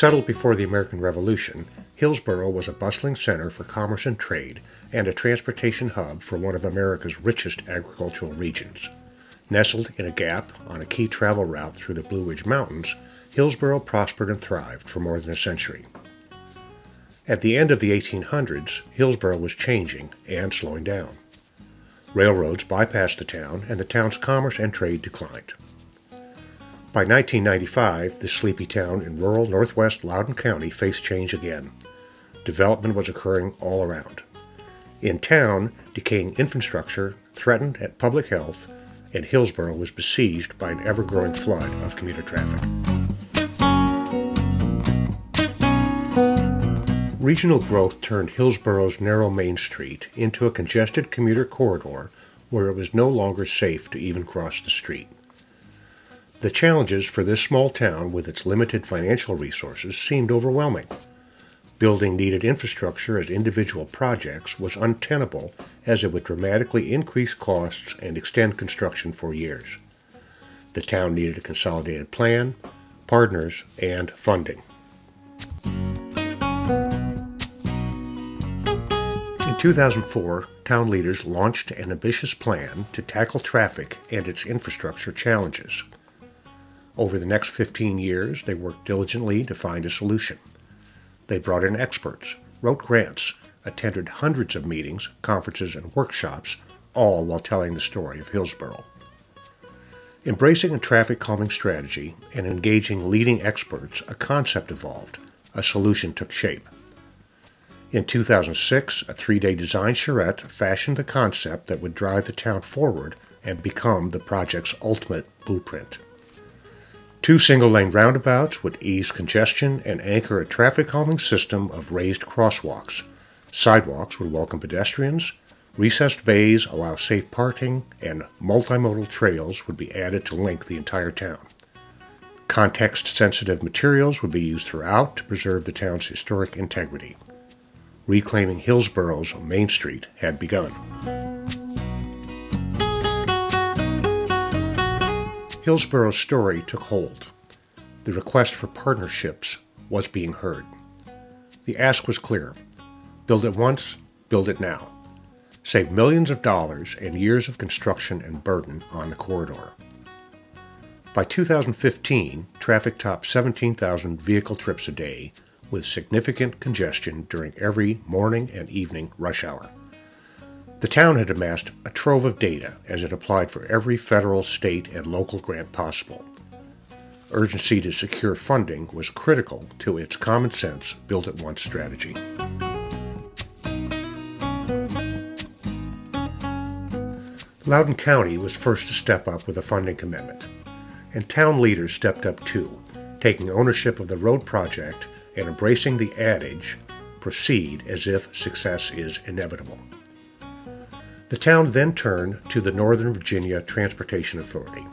Settled before the American Revolution, Hillsboro was a bustling center for commerce and trade and a transportation hub for one of America's richest agricultural regions. Nestled in a gap on a key travel route through the Blue Ridge Mountains, Hillsboro prospered and thrived for more than a century. At the end of the 1800s, Hillsboro was changing and slowing down. Railroads bypassed the town, and the town's commerce and trade declined. By 1995, this sleepy town in rural northwest Loudoun County faced change again. Development was occurring all around. In town, decaying infrastructure threatened at public health, and Hillsboro was besieged by an ever growing flood of commuter traffic. Regional growth turned Hillsboro's narrow Main Street into a congested commuter corridor where it was no longer safe to even cross the street. The challenges for this small town with its limited financial resources seemed overwhelming. Building needed infrastructure as individual projects was untenable as it would dramatically increase costs and extend construction for years. The town needed a consolidated plan, partners, and funding. 2004, town leaders launched an ambitious plan to tackle traffic and its infrastructure challenges. Over the next 15 years, they worked diligently to find a solution. They brought in experts, wrote grants, attended hundreds of meetings, conferences, and workshops, all while telling the story of Hillsboro. Embracing a traffic calming strategy and engaging leading experts, a concept evolved. A solution took shape. In 2006, a three day design charrette fashioned the concept that would drive the town forward and become the project's ultimate blueprint. Two single-lane roundabouts would ease congestion and anchor a traffic calming system of raised crosswalks. Sidewalks would welcome pedestrians, recessed bays allow safe parking, and multimodal trails would be added to link the entire town. Context-sensitive materials would be used throughout to preserve the town's historic integrity. Reclaiming Hillsboro's Main Street had begun. Hillsboro's story took hold. The request for partnerships was being heard. The ask was clear build it once, build it now. Save millions of dollars and years of construction and burden on the corridor. By 2015, traffic topped 17,000 vehicle trips a day, with significant congestion during every morning and evening rush hour. The town had amassed a trove of data as it applied for every federal, state, and local grant possible. Urgency to secure funding was critical to its common sense build at once strategy. Loudoun County was first to step up with a funding commitment, and town leaders stepped up too, taking ownership of the road project and embracing the adage proceed as if success is inevitable. The town then turned to the Northern Virginia Transportation Authority.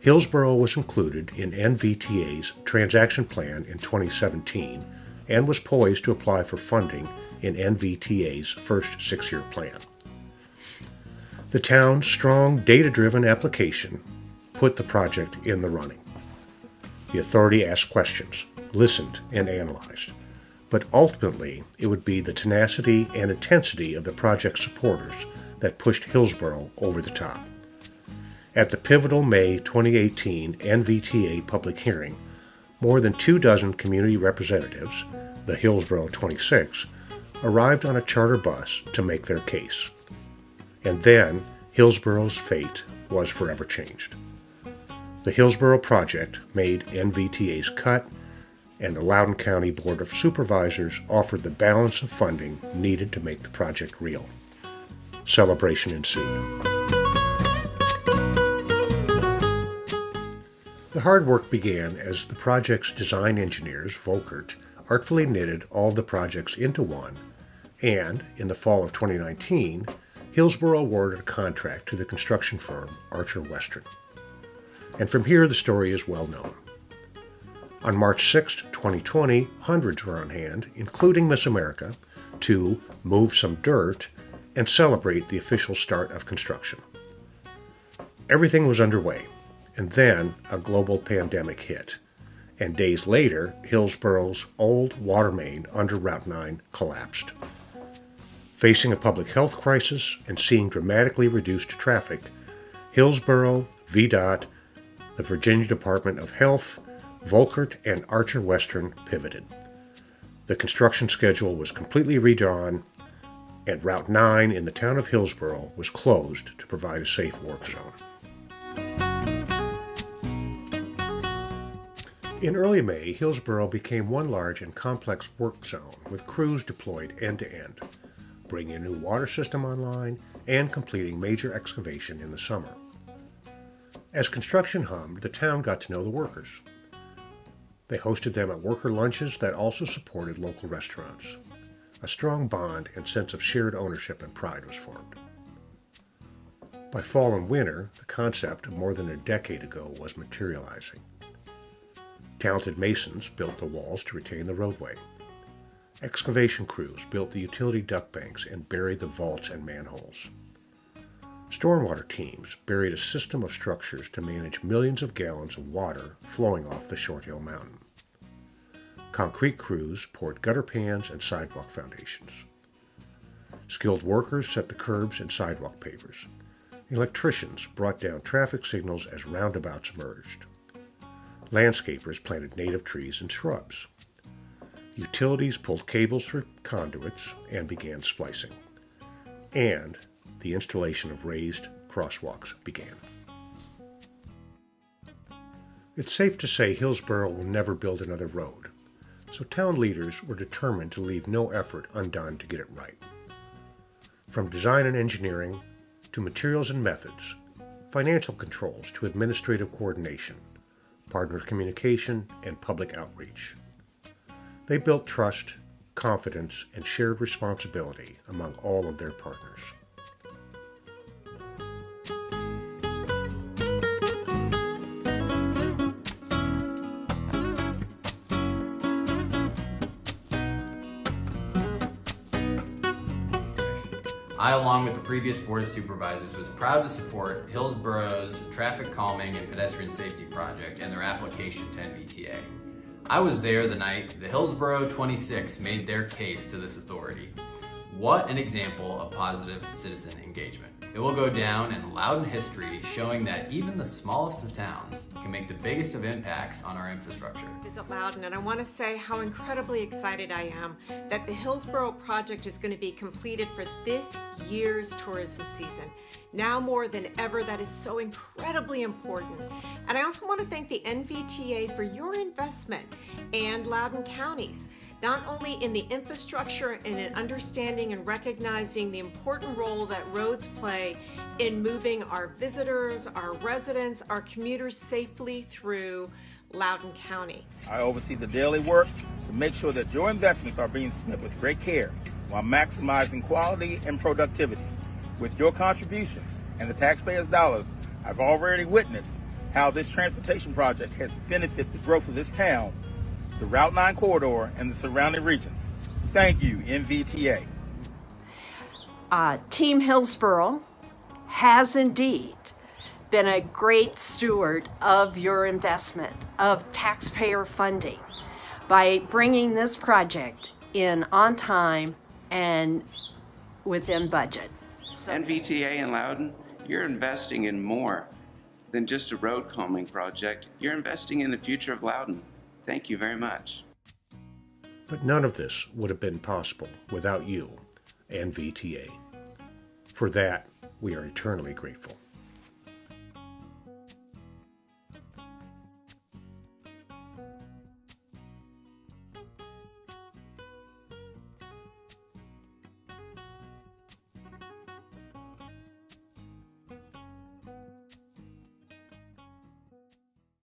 Hillsboro was included in NVTA's transaction plan in 2017 and was poised to apply for funding in NVTA's first six year plan. The town's strong data driven application put the project in the running. The authority asked questions, listened, and analyzed. But ultimately, it would be the tenacity and intensity of the project supporters that pushed Hillsboro over the top. At the pivotal May 2018 NVTA public hearing, more than two dozen community representatives, the Hillsboro 26, arrived on a charter bus to make their case. And then Hillsboro's fate was forever changed. The Hillsboro project made NVTA's cut, and the Loudoun County Board of Supervisors offered the balance of funding needed to make the project real celebration ensued. The hard work began as the project's design engineers, Volkert, artfully knitted all the projects into one, and in the fall of 2019, Hillsboro awarded a contract to the construction firm Archer Western. And from here, the story is well known. On March 6, 2020, hundreds were on hand, including Miss America, to move some dirt and celebrate the official start of construction. Everything was underway, and then a global pandemic hit, and days later, Hillsboro's old water main under Route 9 collapsed. Facing a public health crisis and seeing dramatically reduced traffic, Hillsboro, VDOT, the Virginia Department of Health, Volkert, and Archer Western pivoted. The construction schedule was completely redrawn, and Route 9 in the town of Hillsboro was closed to provide a safe work zone. In early May, Hillsboro became one large and complex work zone with crews deployed end to end, bringing a new water system online and completing major excavation in the summer. As construction hummed, the town got to know the workers. They hosted them at worker lunches that also supported local restaurants. A strong bond and sense of shared ownership and pride was formed. By fall and winter, the concept of more than a decade ago was materializing. Talented masons built the walls to retain the roadway. Excavation crews built the utility duct banks and buried the vaults and manholes. Stormwater teams buried a system of structures to manage millions of gallons of water flowing off the Short Hill Mountain. Concrete crews poured gutter pans and sidewalk foundations. Skilled workers set the curbs and sidewalk pavers. Electricians brought down traffic signals as roundabouts emerged. Landscapers planted native trees and shrubs. Utilities pulled cables through conduits and began splicing. And the installation of raised crosswalks began. It's safe to say Hillsboro will never build another road, so town leaders were determined to leave no effort undone to get it right. From design and engineering to materials and methods, financial controls to administrative coordination, partner communication, and public outreach. They built trust, confidence, and shared responsibility among all of their partners. I, along with the previous Board of Supervisors, was proud to support Hillsboro's traffic calming and pedestrian safety project and their application to NVTA. I was there the night the Hillsboro 26 made their case to this authority. What an example of positive citizen engagement. It will go down in Loudoun history showing that even the smallest of towns can make the biggest of impacts on our infrastructure. Visit Loudoun and I want to say how incredibly excited I am that the Hillsboro project is going to be completed for this year's tourism season. Now more than ever, that is so incredibly important. And I also want to thank the NVTA for your investment and Loudoun counties not only in the infrastructure and in understanding and recognizing the important role that roads play in moving our visitors, our residents, our commuters safely through Loudoun County. I oversee the daily work to make sure that your investments are being spent with great care while maximizing quality and productivity. With your contributions and the taxpayers' dollars, I've already witnessed how this transportation project has benefited the growth of this town the Route 9 corridor, and the surrounding regions. Thank you, NVTA. Uh, Team Hillsboro has indeed been a great steward of your investment, of taxpayer funding, by bringing this project in on time and within budget. So NVTA in Loudoun, you're investing in more than just a road calming project. You're investing in the future of Loudoun. Thank you very much. But none of this would have been possible without you and VTA. For that, we are eternally grateful.